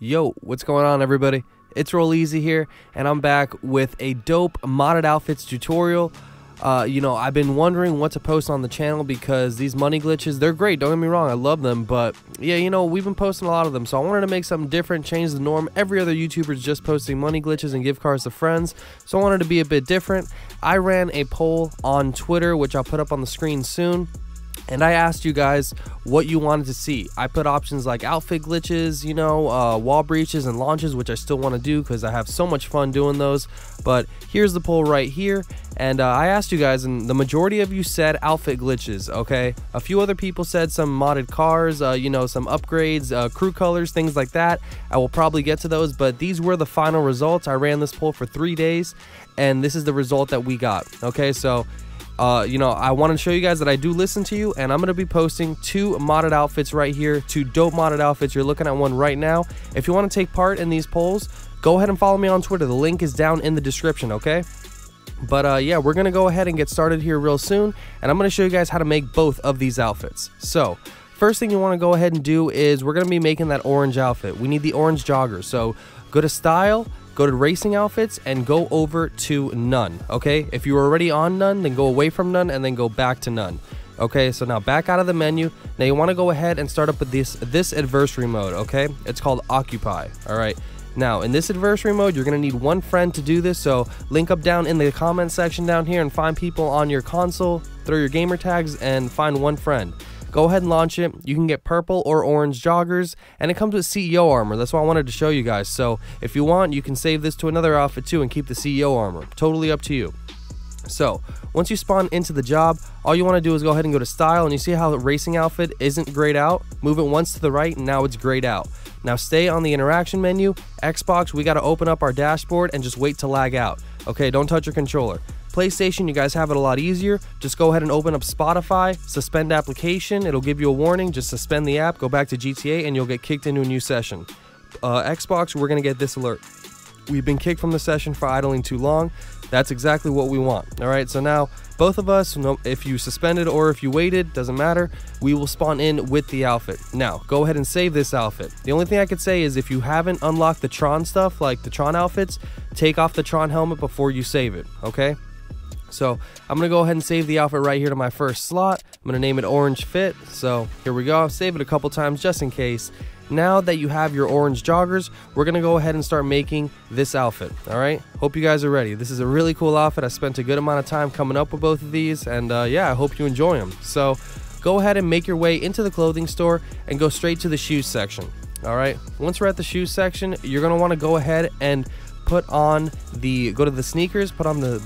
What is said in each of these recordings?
Yo, what's going on, everybody? It's Rolleezy here, and I'm back with a dope modded outfits tutorial. Uh, you know, I've been wondering what to post on the channel because these money glitches, they're great, don't get me wrong, I love them, but yeah, you know, we've been posting a lot of them, so I wanted to make something different, change the norm. Every other YouTuber is just posting money glitches and gift cards to friends, so I wanted to be a bit different. I ran a poll on Twitter, which I'll put up on the screen soon and I asked you guys what you wanted to see. I put options like outfit glitches, you know, uh, wall breaches and launches, which I still want to do because I have so much fun doing those. But here's the poll right here, and uh, I asked you guys, and the majority of you said outfit glitches. Okay, a few other people said some modded cars, uh, you know, some upgrades, uh, crew colors, things like that. I will probably get to those, but these were the final results. I ran this poll for three days, and this is the result that we got. Okay, so uh, you know, I want to show you guys that I do listen to you, and I'm going to be posting two modded outfits right here, two dope modded outfits. You're looking at one right now. If you want to take part in these polls, go ahead and follow me on Twitter. The link is down in the description, okay? But uh, yeah, we're going to go ahead and get started here real soon, and I'm going to show you guys how to make both of these outfits. So, first thing you want to go ahead and do is we're going to be making that orange outfit. We need the orange jogger. So, go to Style, go to racing outfits and go over to none okay? If you were already on none then go away from none and then go back to none okay? So now back out of the menu. Now you want to go ahead and start up with this this adversary mode okay? It's called occupy all right? Now in this adversary mode you're to need one friend to do this so link up down in the comment section down here and find people on your console throw your gamer tags and find one friend Go ahead and launch it. You can get purple or orange joggers, and it comes with CEO armor. That's what I wanted to show you guys. So if you want, you can save this to another outfit too and keep the CEO armor. Totally up to you. So, once you spawn into the job, all you want to do is go ahead and go to style and you see how the racing outfit isn't grayed out? Move it once to the right and now it's grayed out. Now stay on the interaction menu, Xbox, we got to open up our dashboard and just wait to lag out. Okay, don't touch your controller. PlayStation, you guys have it a lot easier. Just go ahead and open up Spotify, suspend application. It'll give you a warning. Just suspend the app, go back to GTA, and you'll get kicked into a new session. Uh, Xbox, we're going to get this alert. We've been kicked from the session for idling too long. That's exactly what we want. All right, so now both of us, if you suspended or if you waited, doesn't matter, we will spawn in with the outfit. Now, go ahead and save this outfit. The only thing I could say is if you haven't unlocked the Tron stuff, like the Tron outfits, take off the Tron helmet before you save it, okay? So I'm gonna go ahead and save the outfit right here to my first slot. I'm gonna name it Orange Fit. So here we go. Save it a couple times just in case. Now that you have your orange joggers, we're gonna go ahead and start making this outfit. All right. Hope you guys are ready. This is a really cool outfit. I spent a good amount of time coming up with both of these, and uh, yeah, I hope you enjoy them. So go ahead and make your way into the clothing store and go straight to the shoes section. All right. Once we're at the shoes section, you're gonna want to go ahead and put on the go to the sneakers put on the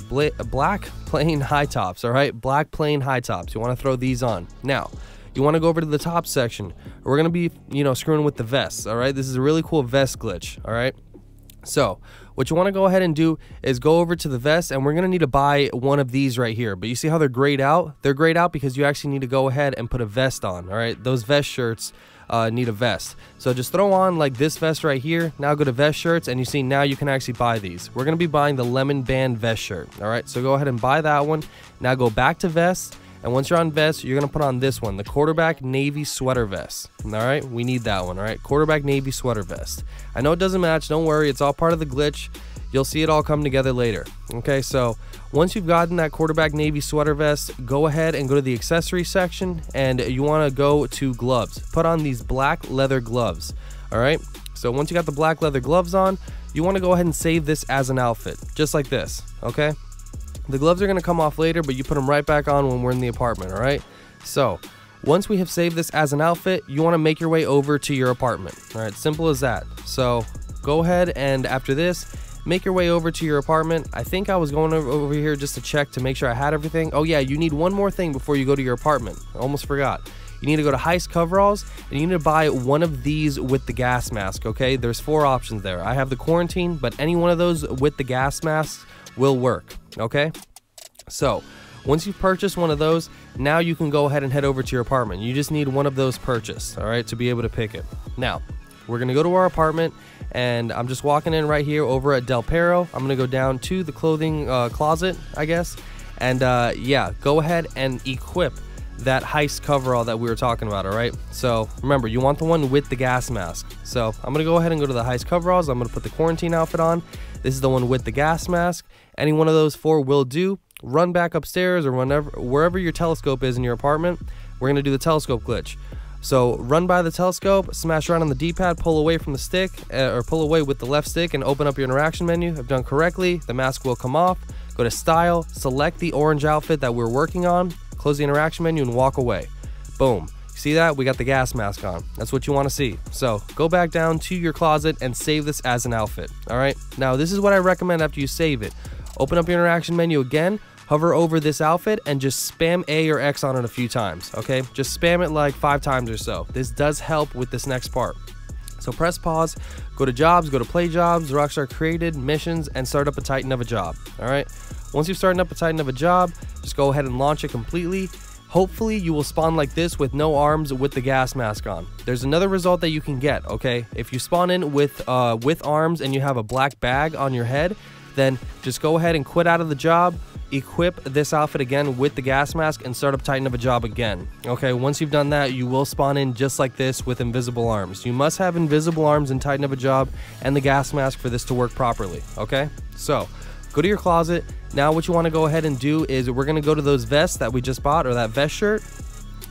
black plain high tops all right? Black plain high tops. You want to throw these on. Now you want to go over to the top section. We're going to be you know screwing with the vests all right? This is a really cool vest glitch all right? So what you want to go ahead and do is go over to the vest and we're going to need to buy one of these right here. But you see how they're grayed out? They're grayed out because you actually need to go ahead and put a vest on all right? Those vest shirts uh, need a vest. So just throw on like this vest right here. Now go to vest shirts and you see now you can actually buy these. We're going to be buying the lemon band vest shirt. All right, so go ahead and buy that one. Now go back to vest. And once you're on vest, you're to put on this one, the quarterback navy sweater vest. All right, we need that one. All right, quarterback navy sweater vest. I know it doesn't match. Don't worry, it's all part of the glitch. You'll see it all come together later. Okay, so once you've gotten that quarterback navy sweater vest, go ahead and go to the accessory section and you want to go to gloves. Put on these black leather gloves. All right, so once you got the black leather gloves on, you want to go ahead and save this as an outfit, just like this. Okay, the gloves are going to come off later, but you put them right back on when we're in the apartment. All right, so once we have saved this as an outfit, you want to make your way over to your apartment. All right, simple as that. So go ahead and after this, make your way over to your apartment. I think I was going over here just to check to make sure I had everything. Oh yeah, you need one more thing before you go to your apartment. I almost forgot. You need to go to Heist Coveralls and you need to buy one of these with the gas mask, okay? There's four options there. I have the quarantine, but any one of those with the gas mask will work, okay? So, once you've purchased one of those, now you can go ahead and head over to your apartment. You just need one of those purchased, all right, to be able to pick it. Now, we're gonna go to our apartment and I'm just walking in right here over at Del Perro. I'm gonna go down to the clothing uh, closet, I guess, and uh, yeah, go ahead and equip that heist coverall that we were talking about, all right? So remember, you want the one with the gas mask. So I'm gonna go ahead and go to the heist coveralls. I'm gonna put the quarantine outfit on. This is the one with the gas mask. Any one of those four will do. Run back upstairs or whenever, wherever your telescope is in your apartment. We're gonna do the telescope glitch. So run by the telescope, smash around on the D-pad, pull away from the stick, uh, or pull away with the left stick and open up your interaction menu. If done correctly, the mask will come off. Go to style, select the orange outfit that we're working on, close the interaction menu and walk away. Boom. See that? We got the gas mask on. That's what you want to see. So go back down to your closet and save this as an outfit. All right. Now this is what I recommend after you save it. Open up your interaction menu again, hover over this outfit and just spam A or X on it a few times, okay? Just spam it like five times or so. This does help with this next part. So press pause, go to jobs, go to play jobs, Rockstar created, missions, and start up a Titan of a job, all right? Once you've started up a Titan of a job, just go ahead and launch it completely. Hopefully you will spawn like this with no arms with the gas mask on. There's another result that you can get, okay? If you spawn in with uh, with arms and you have a black bag on your head, then just go ahead and quit out of the job, equip this outfit again with the gas mask and start up Titan of a job again. Okay, once you've done that, you will spawn in just like this with invisible arms. You must have invisible arms and Titan of a job and the gas mask for this to work properly, okay? So, go to your closet. Now what you want to go ahead and do is we're going to go to those vests that we just bought or that vest shirt.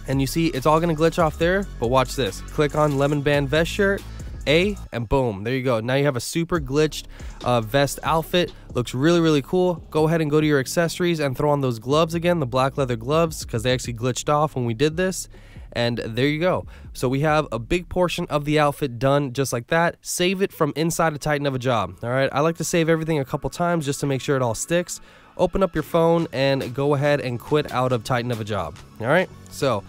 And you see it's all going to glitch off there, but watch this. Click on lemon band vest shirt a, and boom, there you go. Now you have a super glitched uh, vest outfit. Looks really, really cool. Go ahead and go to your accessories and throw on those gloves again, the black leather gloves, because they actually glitched off when we did this. And there you go. So we have a big portion of the outfit done just like that. Save it from inside a Titan of a job. All right. I like to save everything a couple times just to make sure it all sticks. Open up your phone and go ahead and quit out of Titan of a job. All right. So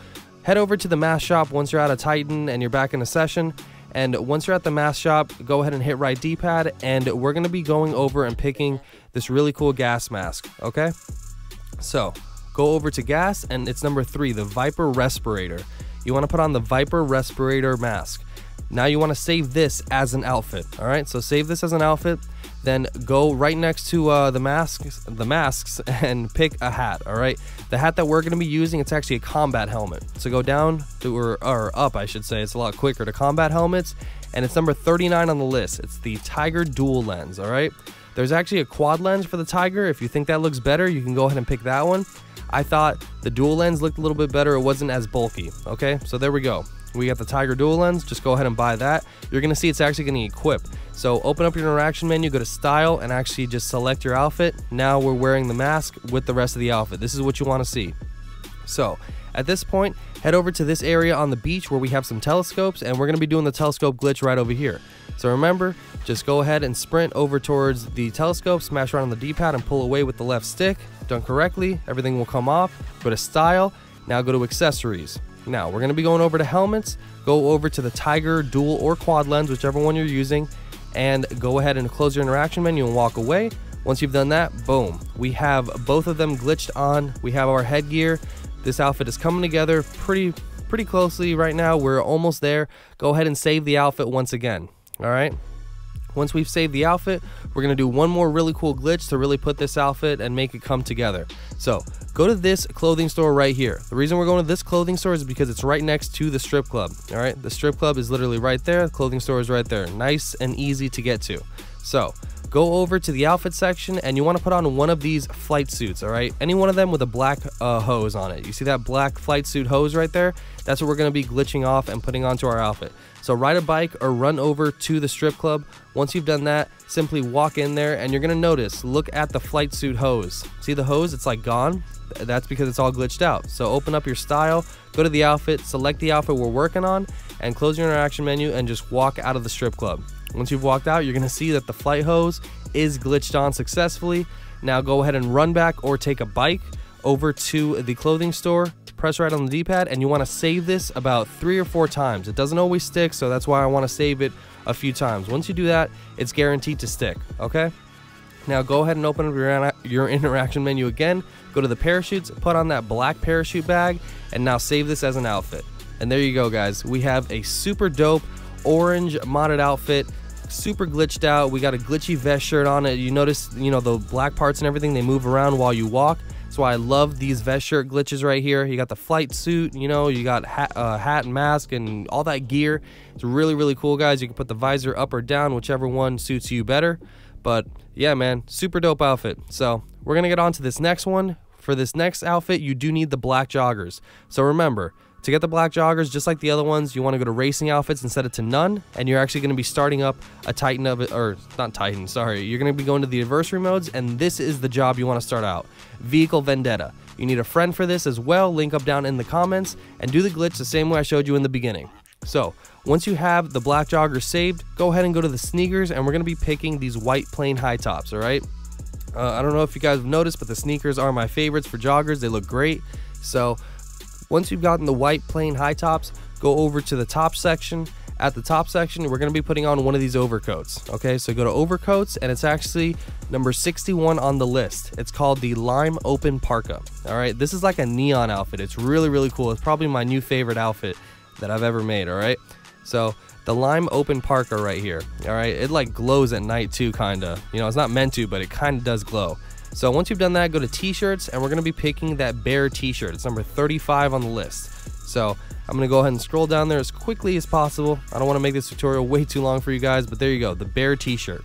head over to the mask shop once you're out of Titan and you're back in a session and once you're at the mask shop, go ahead and hit right D-pad, and we're to be going over and picking this really cool gas mask, okay? So, go over to gas, and it's number three, the Viper Respirator. You want to put on the Viper Respirator mask. Now you want to save this as an outfit, all right? So save this as an outfit, then go right next to uh, the masks, the masks, and pick a hat. All right, the hat that we're going to be using, it's actually a combat helmet. So go down to or, or up, I should say. It's a lot quicker to combat helmets, and it's number 39 on the list. It's the Tiger Dual Lens. All right, there's actually a quad lens for the Tiger. If you think that looks better, you can go ahead and pick that one. I thought the dual lens looked a little bit better. It wasn't as bulky. Okay, so there we go. We got the Tiger Dual Lens. Just go ahead and buy that. You're going to see it's actually going to equip. So open up your interaction menu, go to style, and actually just select your outfit. Now we're wearing the mask with the rest of the outfit. This is what you want to see. So at this point, head over to this area on the beach where we have some telescopes, and we're going to be doing the telescope glitch right over here. So remember, just go ahead and sprint over towards the telescope, smash around on the D-pad, and pull away with the left stick. Done correctly, everything will come off. Go to style, now go to accessories. Now, we're going to be going over to helmets. Go over to the Tiger dual or quad lens, whichever one you're using, and go ahead and close your interaction menu and walk away. Once you've done that, boom, we have both of them glitched on. We have our headgear. This outfit is coming together pretty pretty closely right now. We're almost there. Go ahead and save the outfit once again. All right. Once we've saved the outfit, we're going to do one more really cool glitch to really put this outfit and make it come together. So go to this clothing store right here. The reason we're going to this clothing store is because it's right next to the strip club. All right. The strip club is literally right there. The clothing store is right there. Nice and easy to get to. So go over to the outfit section and you want to put on one of these flight suits all right? Any one of them with a black uh, hose on it. You see that black flight suit hose right there? That's what we're going to be glitching off and putting onto our outfit. So ride a bike or run over to the strip club. Once you've done that simply walk in there and you're going to notice look at the flight suit hose. See the hose? It's like gone. That's because it's all glitched out. So open up your style go to the outfit select the outfit we're working on and close your interaction menu and just walk out of the strip club once you've walked out, you're to see that the flight hose is glitched on successfully. Now go ahead and run back or take a bike over to the clothing store, press right on the D-pad, and you want to save this about three or four times. It doesn't always stick, so that's why I want to save it a few times. Once you do that, it's guaranteed to stick, okay? Now go ahead and open up your, your interaction menu again, go to the parachutes, put on that black parachute bag, and now save this as an outfit. And there you go, guys. We have a super dope orange modded outfit super glitched out. We got a glitchy vest shirt on it. You notice, you know, the black parts and everything, they move around while you walk. That's why I love these vest shirt glitches right here. You got the flight suit, you know, you got hat, uh, hat and mask and all that gear. It's really, really cool, guys. You can put the visor up or down, whichever one suits you better. But yeah, man, super dope outfit. So we're going to get on to this next one. For this next outfit, you do need the black joggers. So remember, to get the black joggers, just like the other ones, you want to go to racing outfits and set it to none, and you're actually going to be starting up a Titan of it, or not Titan, sorry. You're going to be going to the adversary modes, and this is the job you want to start out. Vehicle Vendetta. You need a friend for this as well, link up down in the comments, and do the glitch the same way I showed you in the beginning. So, once you have the black joggers saved, go ahead and go to the sneakers, and we're going to be picking these white plain high tops, alright? Uh, I don't know if you guys have noticed, but the sneakers are my favorites for joggers. They look great. So once you've gotten the white plain high tops, go over to the top section. At the top section, we're going to be putting on one of these overcoats. Okay, so go to overcoats, and it's actually number 61 on the list. It's called the Lime Open Parka. All right, this is like a neon outfit. It's really, really cool. It's probably my new favorite outfit that I've ever made. All right, so the Lime Open Parka right here. All right, it like glows at night too, kind of. You know, it's not meant to, but it kind of does glow. So once you've done that, go to t-shirts and we're to be picking that bear t-shirt. It's number 35 on the list. So I'm to go ahead and scroll down there as quickly as possible. I don't want to make this tutorial way too long for you guys, but there you go, the bear t-shirt.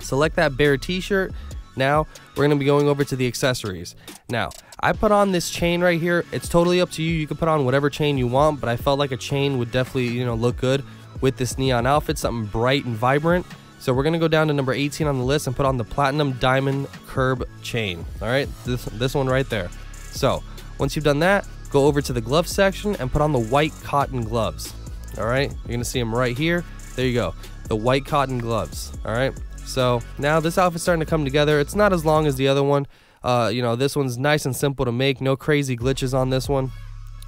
Select that bear t-shirt. Now we're to be going over to the accessories. Now I put on this chain right here. It's totally up to you. You can put on whatever chain you want, but I felt like a chain would definitely, you know, look good with this neon outfit, something bright and vibrant. So we're gonna go down to number 18 on the list and put on the platinum diamond curb chain. All right, this this one right there. So once you've done that, go over to the glove section and put on the white cotton gloves. All right, you're gonna see them right here. There you go, the white cotton gloves. All right. So now this outfit's starting to come together. It's not as long as the other one. Uh, you know, this one's nice and simple to make. No crazy glitches on this one.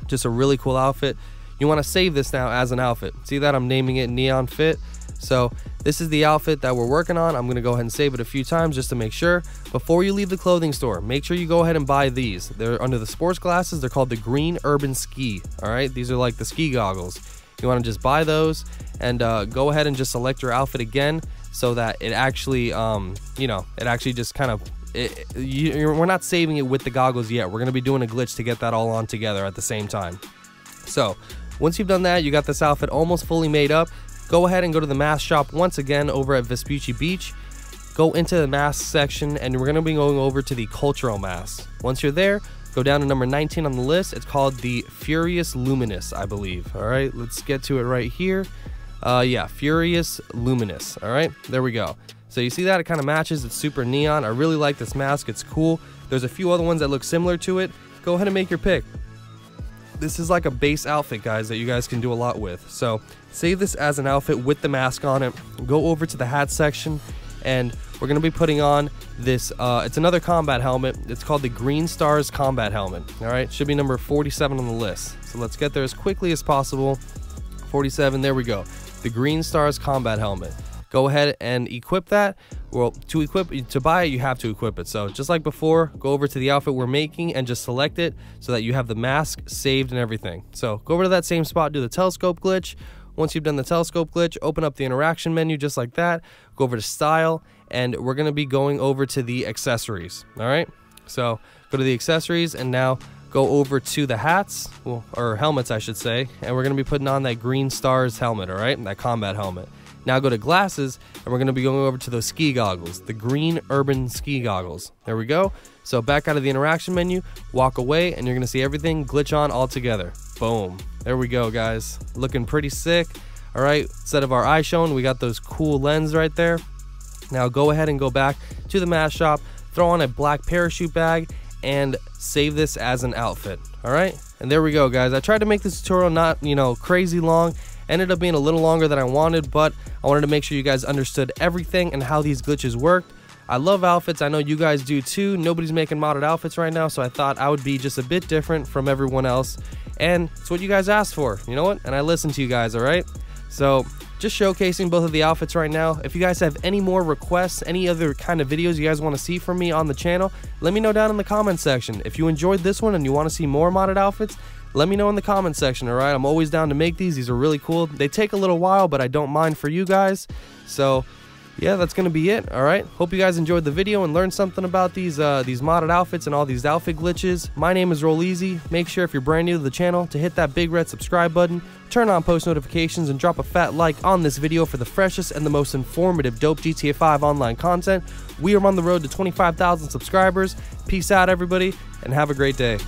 Just a really cool outfit. You want to save this now as an outfit. See that I'm naming it Neon Fit. So this is the outfit that we're working on. I'm to go ahead and save it a few times just to make sure. Before you leave the clothing store, make sure you go ahead and buy these. They're under the sports glasses. They're called the Green Urban Ski. All right, these are like the ski goggles. You want to just buy those and uh, go ahead and just select your outfit again so that it actually, um, you know, it actually just kind of it, you, we're not saving it with the goggles yet. We're going to be doing a glitch to get that all on together at the same time. So once you've done that, you got this outfit almost fully made up go ahead and go to the mask shop once again over at Vespucci Beach. Go into the mask section and we're going to be going over to the cultural mask. Once you're there, go down to number 19 on the list. It's called the Furious Luminous, I believe. All right, let's get to it right here. Uh, yeah, Furious Luminous. All right, there we go. So you see that it kind of matches. It's super neon. I really like this mask. It's cool. There's a few other ones that look similar to it. Go ahead and make your pick this is like a base outfit, guys, that you guys can do a lot with. So save this as an outfit with the mask on it. Go over to the hat section, and we're going to be putting on this. Uh, it's another combat helmet. It's called the Green Stars Combat Helmet. All right, should be number 47 on the list. So let's get there as quickly as possible. 47, there we go. The Green Stars Combat Helmet go ahead and equip that. Well, to equip, to buy it, you have to equip it. So just like before, go over to the outfit we're making and just select it so that you have the mask saved and everything. So go over to that same spot, do the telescope glitch. Once you've done the telescope glitch, open up the interaction menu just like that. Go over to style, and we're gonna be going over to the accessories. All right. So go to the accessories, and now go over to the hats, well, or helmets, I should say, and we're gonna be putting on that Green Stars helmet. All right, that combat helmet. Now go to glasses, and we're going to be going over to those ski goggles, the green urban ski goggles. There we go. So back out of the interaction menu, walk away, and you're going to see everything glitch on all together. Boom. There we go, guys. Looking pretty sick. All right, instead of our eye showing, we got those cool lens right there. Now go ahead and go back to the mask shop, throw on a black parachute bag, and save this as an outfit. All right, and there we go, guys. I tried to make this tutorial not, you know, crazy long. Ended up being a little longer than I wanted, but I wanted to make sure you guys understood everything and how these glitches worked. I love outfits. I know you guys do too. Nobody's making modded outfits right now, so I thought I would be just a bit different from everyone else. And it's what you guys asked for. You know what? And I listened to you guys, all right? So just showcasing both of the outfits right now. If you guys have any more requests, any other kind of videos you guys want to see from me on the channel, let me know down in the comment section. If you enjoyed this one and you want to see more modded outfits, let me know in the comment section, alright? I'm always down to make these. These are really cool. They take a little while, but I don't mind for you guys. So, yeah, that's gonna be it. All right. Hope you guys enjoyed the video and learned something about these uh, these modded outfits and all these outfit glitches. My name is Rolleezy. Make sure if you're brand new to the channel to hit that big red subscribe button, turn on post notifications, and drop a fat like on this video for the freshest and the most informative dope GTA 5 online content. We are on the road to 25,000 subscribers. Peace out, everybody, and have a great day.